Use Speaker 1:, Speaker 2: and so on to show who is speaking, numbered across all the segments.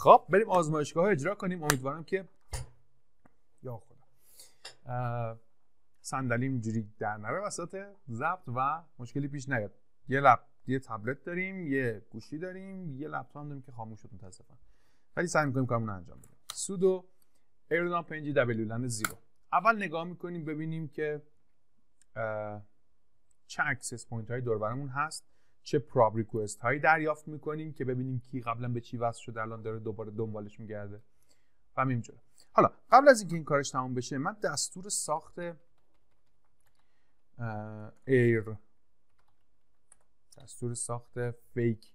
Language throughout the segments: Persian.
Speaker 1: خب بریم آزمایشگاه ها اجرا کنیم. امیدوارم که یا خدا. صندلیم اینجوری در نره وسط ضبط و مشکلی پیش نیاد. یه لپ یه تبلت داریم یه گوشی داریم یه لپتاپ داریم که خاموش شد متاسفانه. ولی سعی می‌کنیم کارمون انجام بدیم. سودو ایردان پنجی دبلیو لند زیرو. اول نگاه می‌کنیم ببینیم که چه اکسس پوینت های دور هست. چه پراب ریکوست هایی دریافت می‌کنیم که ببینیم کی قبلا به چی وصل شده الان داره دوباره دنبالش میگرده. و همینجوره حالا قبل از اینکه این کارش تموم بشه من دستور ساخت ایر دستور ساخت فیک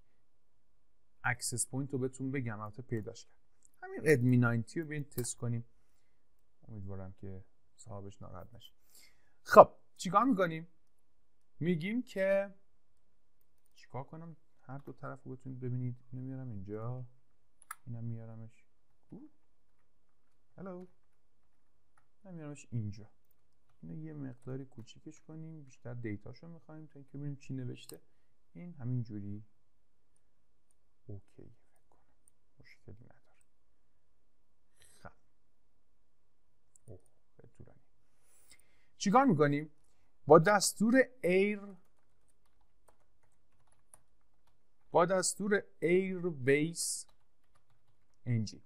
Speaker 1: اکسس پوینت رو بهتون بگم البته پیداش کرد. همین ادمی 90 رو بیاین تست کنیم. امیدوارم که صاحبش ناراحت نشه. خب چیکار می‌کنیم؟ میگیم که چیکار کنم؟ هر دو طرف رو بتونید ببینید. اینو میارم اینجا. اینم میارمش. هلو میارمش اینجا. اینو یه مقداری کوچیکش کنیم. بیشتر دیتاشو می‌خوایم تا اینکه ببینیم چی نوشته. این همین جوری. اوکی. فکر کنم. مشکلی نداره. خب. اوه طولانی. چیکار می‌کنیم؟ با دستور ایر با دستور ایر بیس انجین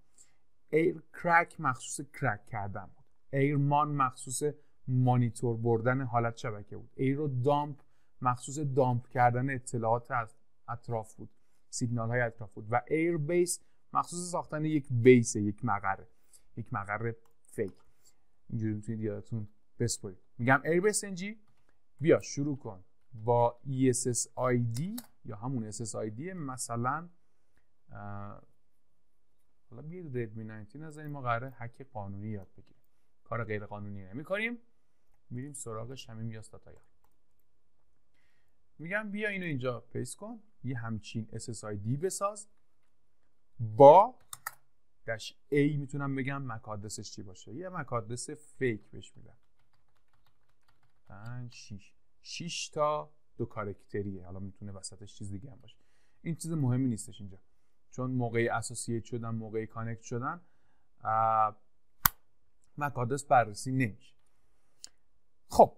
Speaker 1: ایر کرک مخصوص کرک کردن بود. ایرمان مخصوص مانیتور بردن حالت شبکه بود. ایرو دامپ مخصوص دامپ کردن اطلاعات از اطراف بود. سیگنال های اطراف بود. و ایر بیس مخصوص ساختن یک بیس یک مقره. یک مقره فیک اینجوری می‌تونید یادتون بسپرید. میگم ایر بیس انجی بیا شروع کن. با ESSID یا همون SSID مثلا حالا بیاید ردمی 19 نزنیم ما قراره حک قانونی یاد بگیریم. کار غیر قانونی نمی کنیم. میریم سراغ شمیم یا ستایار میگم بیا اینو اینجا پیست کن. یه همچین SSID بساز. با دش A می‌تونم بگم مک آدرسش چی باشه. یه مک آدرس فیک بهش میدم. 5 6 6 تا دو کارکتریه حالا می‌تونه وسطش چیز دیگه هم باشه. این چیز مهمی نیستش اینجا. چون موقعی اساسیت شدن موقعی کانکت شدن مک آدرس بررسی نمیشه. خب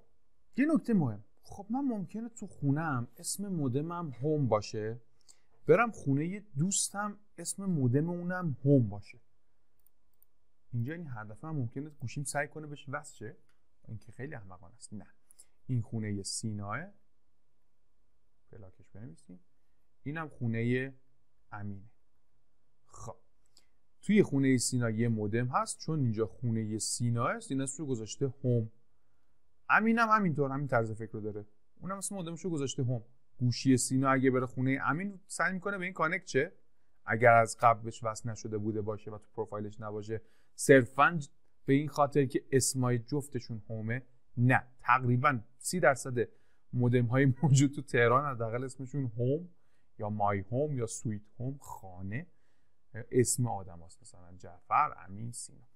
Speaker 1: یه نکته مهم. خب من ممکنه تو خونم اسم مودمم هوم باشه. برم خونه دوستم اسم مودم اونم هوم باشه. اینجا این هر دفعه ممکنه گوشیم سعی کنه بهش وصل شه. این که خیلی احمقانه است. نه. این خونه سیناه. پلاکش بنویسیم اینم خونه امینه. خب. توی خونه سینا یه مودم هست چون اینجا خونه سینا است این اسمشو گذاشته هوم. امینم هم همینطور همین طرز فکر رو داره. اونم اسم مودمشو گذاشته هوم. گوشی سینا اگه بره خونه امین سعی می‌کنه به این کانکت چه اگر از قبلش وصل نشده بوده باشه و تو پروفایلش نباشه صرفا به این خاطر که اسمای جفتشون هومه نه. تقریبا سی درصد مودم های موجود تو تهران حداقل اسمشون هوم یا مای هوم یا سویت هوم خانه. اسم آدم هست مثلا جعفر امین سینا.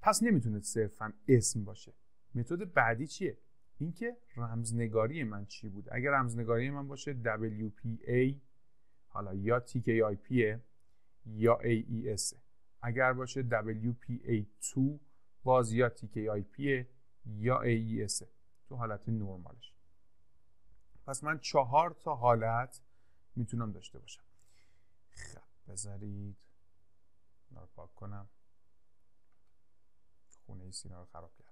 Speaker 1: پس نمی‌تونه صرفا اسم باشه. متد بعدی چیه؟ اینکه رمزنگاری من چی بود؟ اگر رمزنگاری من باشه WPA حالا یا TKIP یا AES اگر باشه WPA2 باز یا TKIP یا AES تو حالت نرمالش. پس من چهار تا حالت می‌تونم داشته باشم. خب بذارید اینا رو پاک کنم. خونه سینا رو خراب کردم.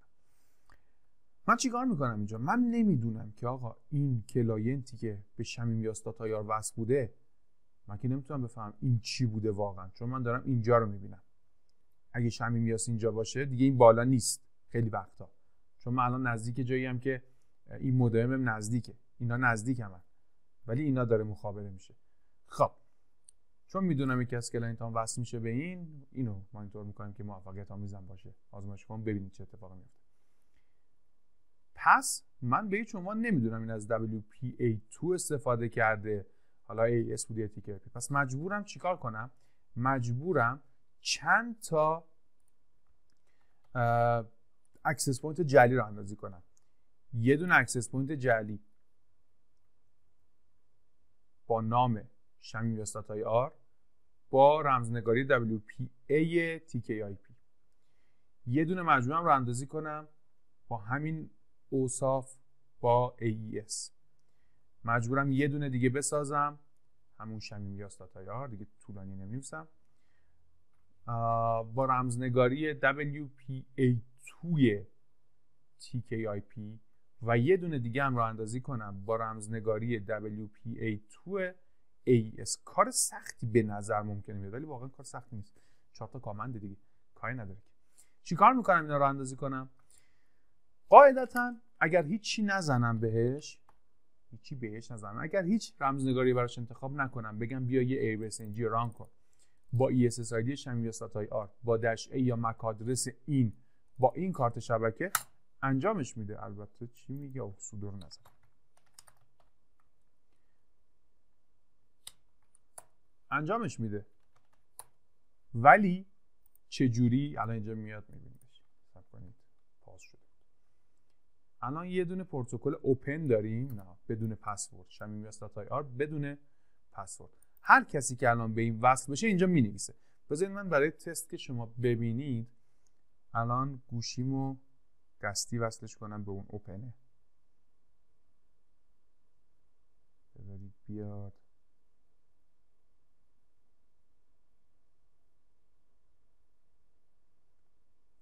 Speaker 1: من چیکار می‌کنم اینجا؟ من نمی‌دونم که آقا این کلاینتی که به شمیم یاستا تایار وصل بوده من که نمی‌تونم بفهمم این چی بوده واقعا چون من دارم اینجا رو می‌بینم. اگه شمیم یاس اینجا باشه دیگه این بالا نیست. خیلی وقتا. چون من الان نزدیک جایی هم که این مدرمم نزدیکه. اینا نزدیک هم ولی اینا داره مخابره میشه. خب. چون می‌دونم یکی از کلاینت هم وصل میشه به این اینو مانیتور می‌کنیم که موفقیت آمیزم باشه. آزمایش کنم ببینید چه اتفاقی میفته پس من به هیچ عنوان نمی‌دونم این از WPA2 استفاده کرده. حالا AES بوده پس مجبورم چیکار کنم؟ مجبورم چند تا اکسس پوینت جلی رو اندازی کنم. یه دونه اکسس پوینت جلی با نام شمیم های آر با رمزنگاری WPA TKIP یه دونه مجموعه هم رو اندازی کنم با همین اوصاف با AES مجبورم یه دونه دیگه بسازم. همون شمیمیاس داتایار دیگه طولانی نمی‌نویسم. با رمزنگاری WPA2 TKIP و یه دونه دیگه هم رو اندازی کنم با رمزنگاری WPA2 AES کار سختی به نظر ممکنه بیاد ولی واقعا کار سختی نیست. چهار تا کامند دیگه. کاری نداره چیکار می‌کنم اینا رو اندازی کنم؟ قاعدتا اگر هیچی نزنم بهش هیچی بهش نزنم اگر هیچ رمزنگاری براش انتخاب نکنم بگم بیا یه ایربیس انجی ران کن. با ESSID شمی یا ساتای آر با دش ای یا مک آدرس این با این کارت شبکه انجامش میده. البته چی میگه؟ او سودو نزن. انجامش میده. ولی چجوری؟ الان اینجا میاد میبینیدش کنید. پاس شده. الان یه دونه پروتکل اوپن داریم. نه بدون پسورد. شمیم های آر بدون پسورد. هر کسی که الان به این وصل بشه اینجا می نویسه بذارید من برای تست که شما ببینید الان گوشیمو دستی وصلش کنم به اون اوپنه. بذارید بیاد.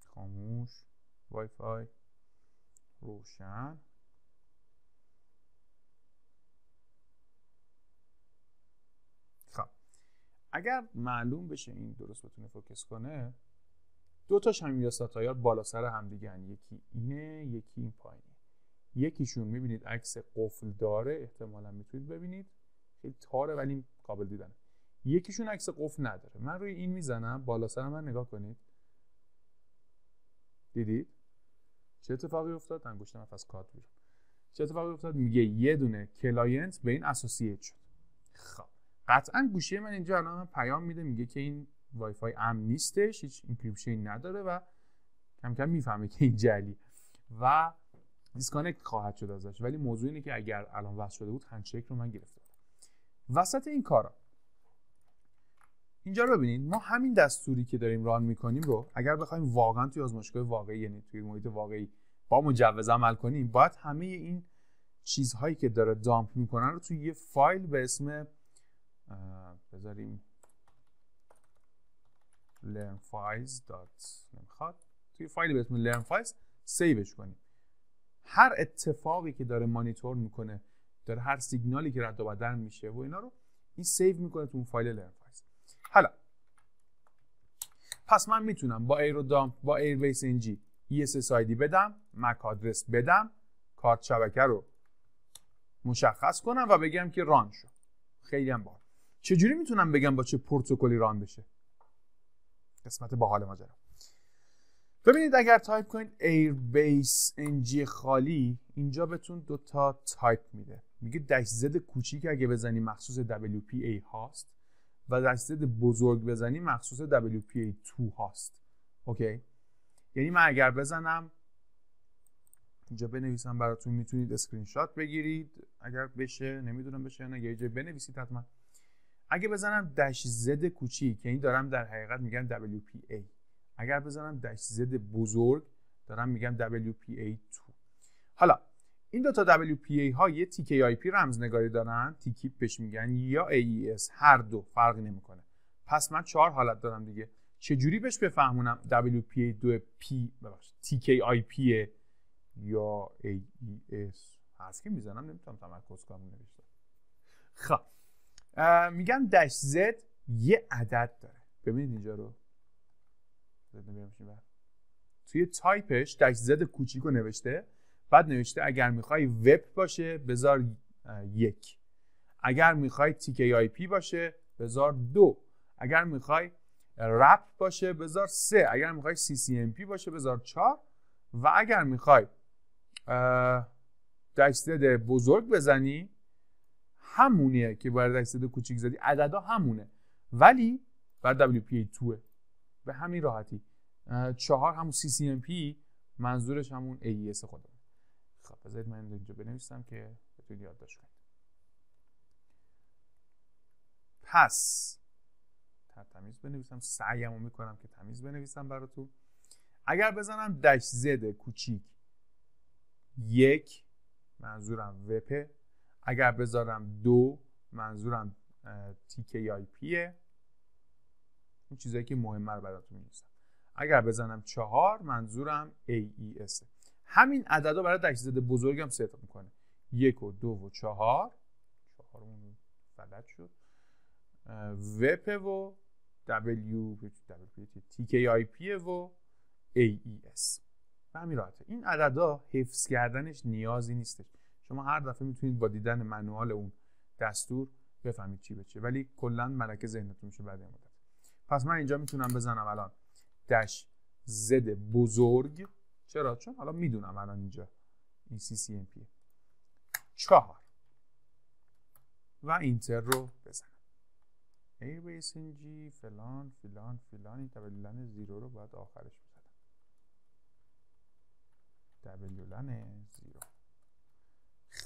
Speaker 1: خاموش. وای فای روشن. خب. اگر معلوم بشه این درست بتونه فوکس کنه دو تاش هم یا بالا سر هم دیگه یکی اینه یکی این پایینه. یکیشون می‌بینید عکس قفل داره احتمالا می‌تونید ببینید. خیلی تاره ولی قابل دیدن یکیشون عکس قفل نداره. من روی این می‌زنم بالا سر من نگاه کنید. دیدید؟ چه اتفاقی افتاد؟ انگشتم از کارت بیرون. چه اتفاقی افتاد؟ میگه یه دونه کلاینت به این اسوسییت شد. خب. قطعا گوشی من اینجا الان من پیام میده میگه که این وای فای امن نیستش هیچ اینکریپشن نداره و کم کم می‌فهمه که این جلی. و دیسکانکت خواهد شد ازش. ولی موضوع اینه که اگر الان وصل شده بود هندشیک رو من گرفته وسط این کارا. اینجا رو ببینید ما همین دستوری که داریم ران می‌کنیم رو اگر بخوایم واقعا توی آزمایشگاه واقعی یعنی توی محیط واقعی با مجوز عمل کنیم باید همه این چیزهایی که داره دامپ می‌کنن رو توی یه فایل به اسم بذاریم learn files نمی‌خواد. توی فایل به اسم learn files سیوش کنیم. هر اتفاقی که داره مانیتور می‌کنه داره هر سیگنالی که رد و بدل میشه و اینا رو این سیو می‌کنه تو اون فایل learn files حالا پس من می‌تونم با ایرو دامپ با ایربیس انجی ESSID بدم مک آدرس بدم کارت شبکه رو مشخص کنم و بگم که ران شد. خیلی هم باحال. چجوری می‌تونم بگم با چه پروتکلی ران بشه؟ قسمت باحال ماجرا. ببینید اگر تایپ کنید airbase ng خالی اینجا بهتون دو تا تایپ میده. میگه دش زد کوچیک اگه بزنی مخصوص WPA هاست و دش زد بزرگ بزنی مخصوص WPA2 هاست. اوکی؟ یعنی من اگر بزنم اینجا بنویسم براتون می‌تونید اسکرین شات بگیرید. اگر بشه نمی‌دونم بشه نه یه جای بنویسید حتما. اگه بزنم دش زد کوچیک یعنی دارم در حقیقت میگم WPA اگر بزنم دش زد بزرگ دارم میگم WPA2 حالا این دو تا WPA ها یه TKIP رمزنگاری دارن. TKIP بهش میگن یا AES هر دو فرقی نمی‌کنه. پس من چهار حالت دارم دیگه. چجوری بهش بفهمونم WPA2P ببخشید TKIP یا AES هست که می‌زنم نمی‌تونم تمرکز کنم نوشته خب. میگم دش زد یه عدد داره. ببینید اینجا رو. توی تایپش دش زد کوچیک رو نوشته. بعد نوشته اگر می‌خوای وب باشه بذار یک. اگر می‌خوای تیکه آی پی باشه بذار دو. اگر می‌خوای رپ باشه بذار سه. اگر می‌خوای سی سی ام پی باشه بذار چهار. و اگر می‌خوای دشزد بزرگ بزنی همونیه که باید دشزد کوچیک زدی. عددا همونه. ولی بعد WPA2 به همین راحتی. چهار همون CCMP منظورش همون AES خودم خب بذارید من اینجا بنویسم که بتونید یادداشت کنید. پس تمیز بنویسم. سعیمو می‌کنم که تمیز بنویسم براتون. اگر بزنم دش زد کوچیک یک منظورم وپه اگر بذارم دو منظورم تیکی آی پیه اون چیزایی که مهمه رو براتون می‌نویسم. اگر بزنم چهار منظورم AES همین عددا برای دش زد بزرگم صدق می‌کنه. یک و دو و چهار. چهارمون فلت شد. وپ و W TKIP و AES به همین راحته. این عددا حفظ کردنش نیازی نیستش. شما هر دفعه می‌تونید با دیدن منوال اون دستور بفهمید چی به ولی کلا ملکه ذهنتون میشه بعد مدت. پس من اینجا می‌تونم بزنم الان دش زد بزرگ. چرا؟ چون حالا می‌دونم الان اینجا این سی سی ام پی چهار. و اینتر رو بزنم. ای جی فلان فلان فلان. این تبلیلن زیرو رو باید آخرش بزنم. تبلیلن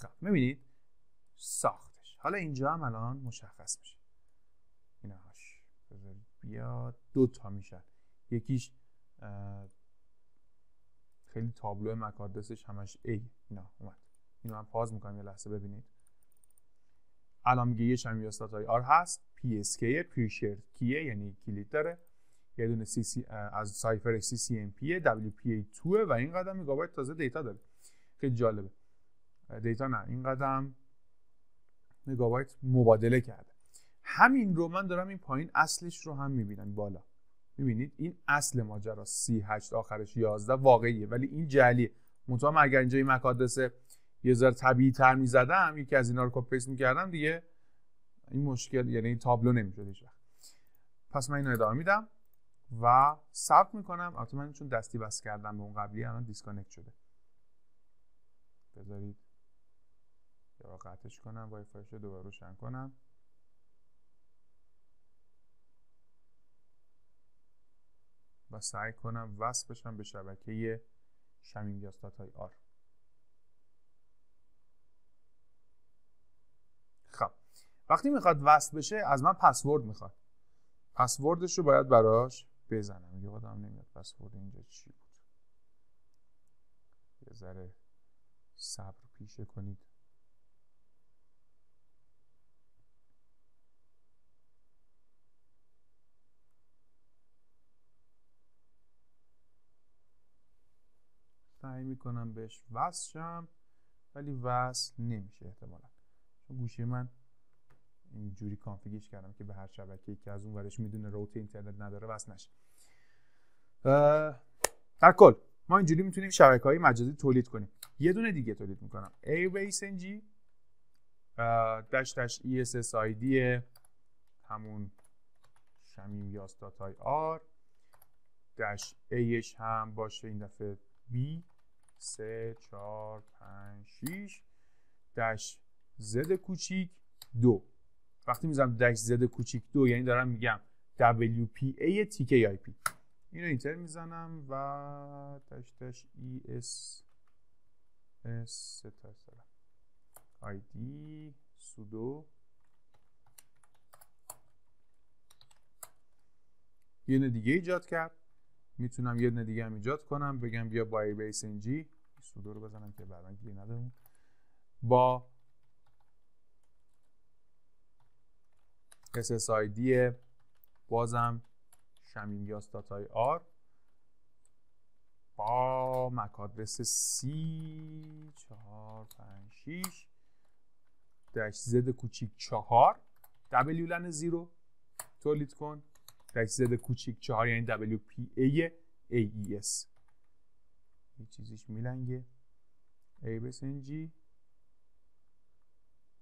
Speaker 1: خب می‌بینید؟ ساختش. حالا اینجا هم الان مشخص میشه. اینهاش بذارید بیاد. دو تا میشن. یکیش خیلی تابلو مکادسش همش A. اینا اومد. اینو من پاز می‌کنم یه لحظه ببینید. الان میگه یه شمیاستات های آر هست. PSK پریشر کیه یعنی کلید داره. یه دونه سی سی از سایفر سی سی ام پی WPA 2 و این قدم میگابایت تازه دیتا داره. خیلی جالبه. دیتا نه. این قدم مگابایت مبادله کرده. همین رو من دارم این پایین اصلش رو هم می‌بینم. بالا. می‌بینید؟ این اصل ماجرا. 38 آخرش 11 واقعیه. ولی این جعلیه. منتها اگر اینجا این مک یه ذره طبیعی تر می‌زدم یکی از اینا رو کپی پیست می‌کردم دیگه این مشکل یعنی این تابلو نمی‌شد هیچ پس من اینو ادامه میدم و ثبت می‌کنم. البته من چون دستی بس کردم به اون قبلی الان دیسکانکت شده. بذارید. یا قطعش کنم وای فایش رو دوباره روشن کنم. و سعی کنم وصل بشم به شبکه شمیم های آر. خب وقتی می‌خواد وصل بشه از من پسورد می‌خواد. پسوردش رو باید براش بزنم. یادم نمیاد پسورد اینجا چی بود. یه ذره صبر پیشه کنید. سعی می‌کنم بهش وصل شم ولی وصل نمیشه احتمالا. چون گوشی من اینجوری کانفیگش کردم که به هر شبکه که از اون ورش می‌دونه روت اینترنت نداره وصل نشه. در کل ما اینجوری می‌تونیم شبکه های مجازی تولید کنیم. یه دونه دیگه تولید می‌کنم. AWSNG داش داش ESSID همون شمیم یاستات های R داش Aش هم باشه این دفعه B. 3 4 5 6 داش Z کوچیک دو. وقتی می‌زنم داش Z کوچیک دو یعنی دارم میگم WPA TKIP اینو اینتر می‌زنم و داش داش ES اس تا آیدی سودو. یه دیگه ایجاد کرد. می‌تونم یه دیگه هم ایجاد کنم. بگم بیا با بیس انجی سودو رو بزنم که بعدا گیر ندارم. با SSID بازم شمیمیاس داتای آر. با مک آدرس سی چهار پنج شیش دش زد کوچیک چهار. دبلیو لن زیرو. تولید کن. دش زد کوچیک چهار یعنی دبلیو پی ای ای ای اس یه چیزیش میلنگه. ای بس جی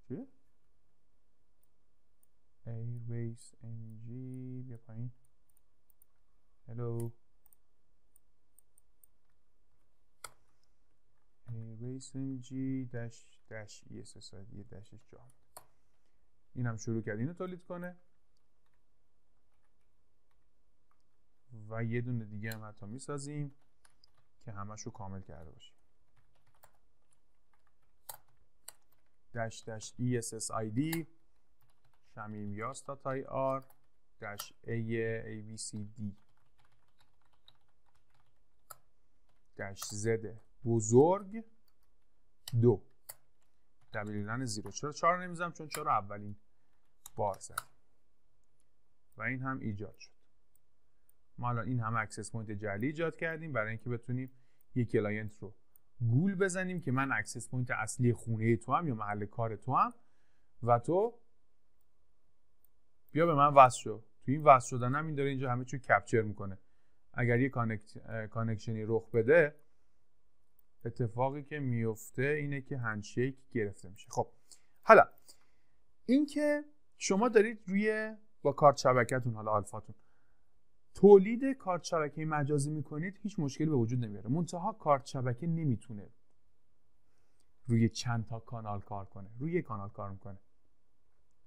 Speaker 1: چیه؟ Airbase NG بیا پایین. هلو جی داش داش ESS یه داشش جا این هم شروع کرد. اینو تولید کنه. و یه دونه دیگه هم حتی می‌سازیم که همش رو کامل کرده باشیم. داش داش ESSID شمیم یاس تای آر داش ای ای بی سی دی داش زد بزرگ دو. دبلیلن زیرو. چرا چهار نمیزم چون چرا اولین بار زد و این هم ایجاد شد. ما الان این همه اکسس پوینت جعلی ایجاد کردیم برای اینکه بتونیم یک کلاینت رو گول بزنیم که من اکسس پوینت اصلی خونه تو هم یا محل کار تو هم و تو بیا به من وصل شو. تو این وصل شدن هم این داره اینجا همه چی کپچر می‌کنه. اگر یه کانکشنی رخ بده اتفاقی که میفته اینه که هندشیک گرفته میشه. خب حالا اینکه شما دارید روی با کارت شبکتون حالا آلفاتون تولید کارت شبکه مجازی می‌کنید هیچ مشکلی به وجود نمیاره. منتها کارت شبکه نمی‌تونه روی چند تا کانال کار کنه. روی کانال کار می‌کنه.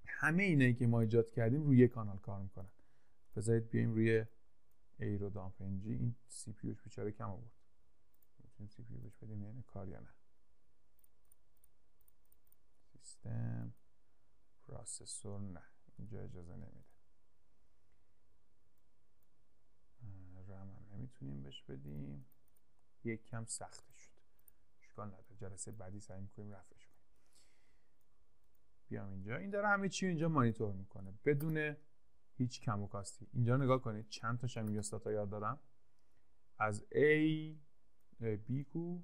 Speaker 1: همه اینایی که ما ایجاد کردیم روی کانال کار می‌کنن. بذارید بیایم روی ایرو دامپنجی این سی پی بیچاره کم آورد. می‌تونیم سی پی بهش بدیم یعنی کار یا نه. سیستم پروسسور نه. اینجا اجازه نمیده. نمی‌تونیم بهش بدیم. یک کم سخته شد. اشکال نداره. جلسه بعدی سعی می‌کنیم رفعش کنیم. بیام اینجا. این داره همه چی اینجا مانیتور می‌کنه. بدون هیچ کم و کاستی. اینجا نگاه کنید. چند تا شمی تا یاد دارم. از A B کو.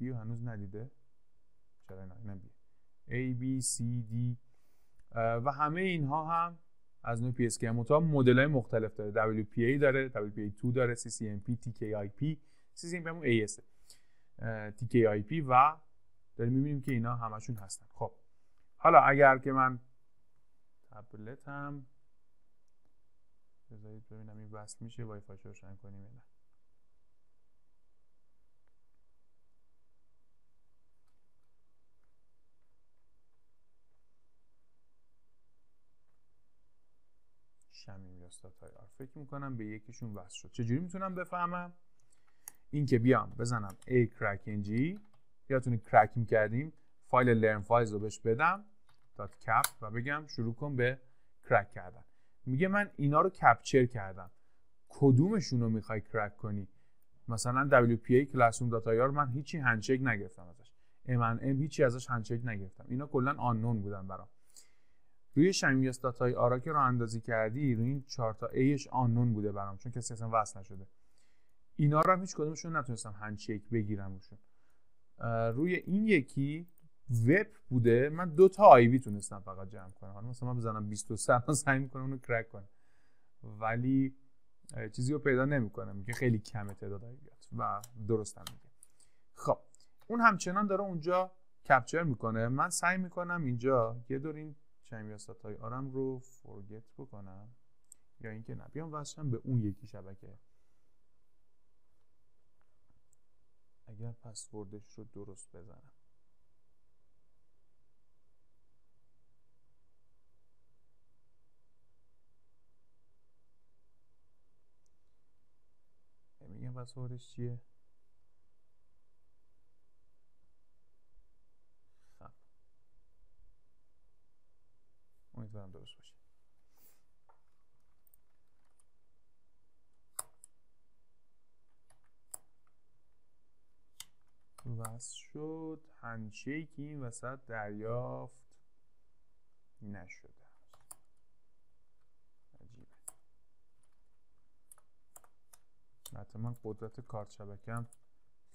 Speaker 1: B هنوز ندیده. چرا نه؟ نه A B C D. و همه اینها هم از نوع PSK مطابق مدل های مختلف داره. WPA داره WPA2 داره CCMP TKIP CCMP همون AS TKIP و داریم می‌بینیم که اینا همشون هستن. خب. حالا اگر که من تبلت هم بذارید ببینم این وصل میشه وای فای روشن کنیم نه. شمیم یا آر. فکر می‌کنم به یکیشون وصل شد. چجوری می‌تونم بفهمم؟ این که بیام بزنم a crackng یادتونی کرک کردیم. فایل لرن فایلز رو بهش بدم دات کپ و بگم شروع کن به کرک کردن. میگه من اینا رو کپچر کردم. کدومشون رو می‌خوای کرک کنی؟ مثلا WPA کلاسوم داتا من هیچی هندشیک نگرفتم ازش. ام هیچی ازش هندشیک نگرفتم. اینا کلا آنون بودن برام. روی شمیاس داتای آرا که رو اندازی کردی روی این چهار تا ایش آنون بوده برام چون کسی اصلا وصل نشده. اینا رو هم هیچ کدومشون نتونستم هندشیک بگیرم روشون. روی این یکی وب بوده من دو تا آیوی تونستم فقط جمع کنم. حالا مثلا من بزنم 23 سعی می‌کنم اونو کرک کنم. ولی چیزی رو پیدا نمی‌کنم. میگه خیلی کمه تعداد آیویات و درستم میگه. خب اون همچنان داره اونجا کپچر می‌کنه. من سعی می‌کنم اینجا یه دور این شمیاست های آرم رو فورگت بکنم. یا اینکه نه بیام وصلم به اون یکی شبکه. اگر پسوردش رو درست بزنم. میگم پسوردش چیه خب امیدوارم درست باشه وصل شد هنچیک این وسط دریافت نشده عجیبه. حتما قدرت کارت شبکم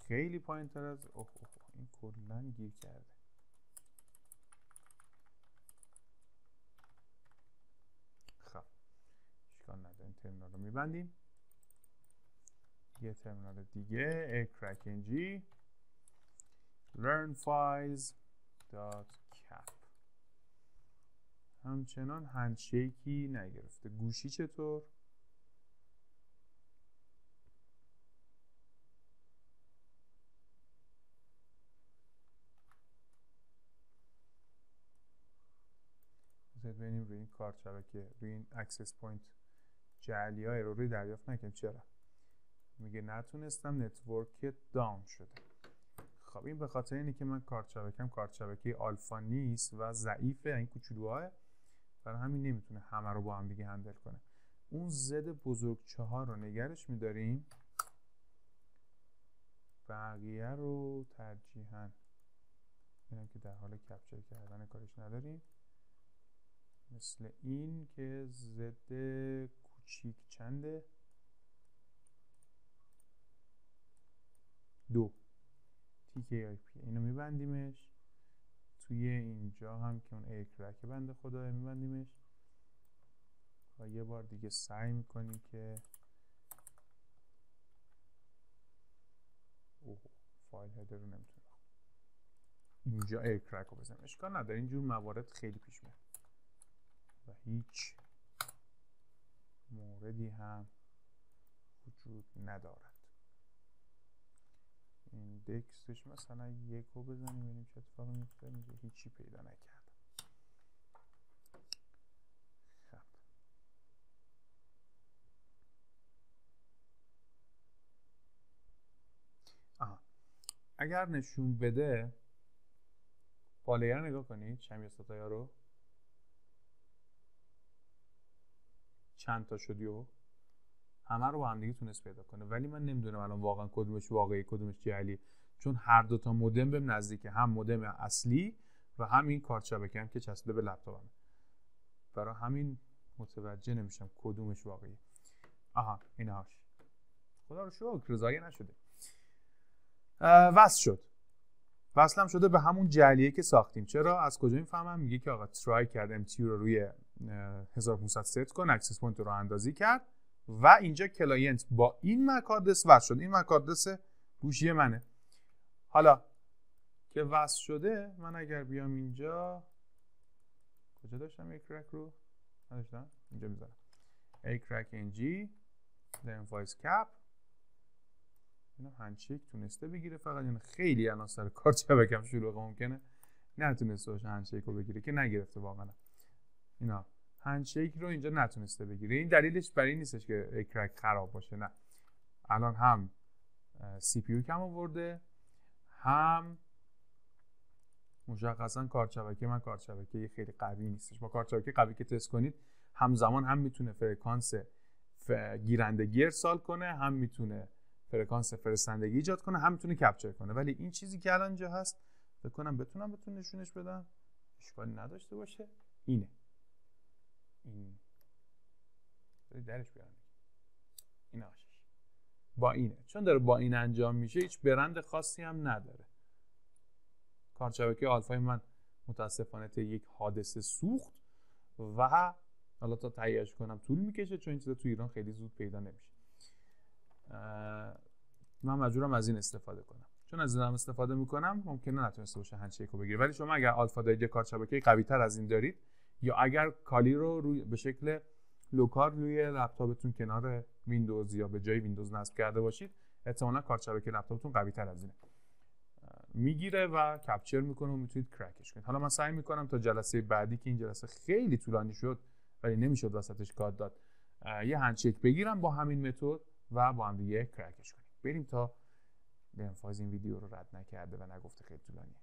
Speaker 1: خیلی پایین تر از اوه اوه این کلا گیر کرده. خب اشکال نداره این ترمینال رو میبندیم. یه ترمینال دیگه اکرکنجی learn files cap. همچنان هندشیکی نگرفته. گوشی چطور؟ ببینیم روی این کارت شبکه روی این اکسس پوینت جعلی ها اروری دریافت نکنیم. چرا؟ میگه نتونستم نتورک داون شده. خب این به خاطر اینه که من کارت شبکم کارت شبکه آلفا نیست و ضعیفه این کوچولوها برای همین نمی‌تونه همه رو با هم دیگه هندل کنه. اون زد بزرگ چهار رو نگرش میداریم. بقیه رو ترجیحاً اینم که در حال کپچر کردن کارش نداریم. مثل این که زد کوچیک چنده؟ دو. پی اینو میبندیمش. توی اینجا هم که اون ایکرک بنده خدا میبندیمش. و یه بار دیگه سعی می‌کنیم که اوه فایل هدر رو نمی‌تونه اینجا ایرکرک رو بزنیم. اشکال نداره. اینجور موارد خیلی پیش میاد. و هیچ موردی هم وجود ندارد. ایندکسش مثلا یک رو بزنیم ببینیم چه اتفاقی میفته. اینجا هیچی پیدا نکردم. خب. آها. اگر نشون بده بالیر نگاه کنید. شمی ستایا رو چند تا شدی و همه رو با هم دیگه تونست پیدا کنه. ولی من نمی‌دونم الان واقعا کدومش واقعی کدومش جعلی. چون هر دو تا مودم بهم نزدیکه هم مودم اصلی و هم این کارت شبکه که چسبیده به لپتاپم. برای همین متوجه نمیشم کدومش واقعی آها اینهاش خدا رو شکر رضایه نشده. وصل شد. وصلم شده به همون جلیه که ساختیم. چرا؟ از کجا می‌فهمم میگه که آقا ترای کرد ام رو روی 1500 ست کن اکسس پوینت رو اندازی کرد. و اینجا کلاینت با این مک آدرس وصل شد این مک آدرس گوشی منه. حالا که وصل شده من اگر بیام اینجا کجا داشتم یک کرک رو؟ نداشتم؟ اینجا می‌ذارم. a crack ng then voice cap. اینا هندشیک تونسته بگیره فقط. یعنی خیلی سر کار شبکم شلوغ ممکنه نتونسته باشه هندشیک رو بگیره که نگرفته واقعا. اینا. هندشیک رو اینجا نتونسته بگیره. این دلیلش برای این نیستش که اکرک خراب باشه نه. الان هم سی پی کم آورده هم مشخصا کارت شبکه من کارت شبکه خیلی قوی نیستش. با کارت شبکه قوی که تست کنید همزمان هم می‌تونه فرکانس گیرندگی ارسال کنه هم می‌تونه فرکانس فرستندگی ایجاد کنه هم می‌تونه کپچر کنه. ولی این چیزی که الان اینجا هست فکر کنم بتونم بتون نشونش بدم. اشکالی نداشته باشه. اینه. این. درش بیارم. این آشش با اینه. چون داره با این انجام میشه هیچ برند خاصی هم نداره. کارت شبکه آلفای من متاسفانه یک حادثه سوخت و حالا تا تهیهش کنم طول می‌کشه چون این چیزا تو ایران خیلی زود پیدا نمیشه. من مجبورم از این استفاده کنم. چون از این هم استفاده می‌کنم ممکنه نتونسته باشه handshake رو بگیره. ولی شما اگر آلفا دارید کارت شبکه قوی تر از این دارید یا اگر کالی رو روی به شکل local روی لپتاپتون کنار ویندوز یا به جای ویندوز نصب کرده باشید احتمالا کارت شبکه لپتاپتون قوی تر از اینه. می‌گیره و کپچر می‌کنه و می‌تونید کرکش کنید. حالا من سعی می‌کنم تا جلسه بعدی که این جلسه خیلی طولانی شد ولی نمی‌شد وسطش کات داد یه هندشیک بگیرم با همین متد و با هم دیگه کرکش کنیم. بریم تا لنفاز این ویدیو رو رد نکرده و نگفته خیلی طولانیه.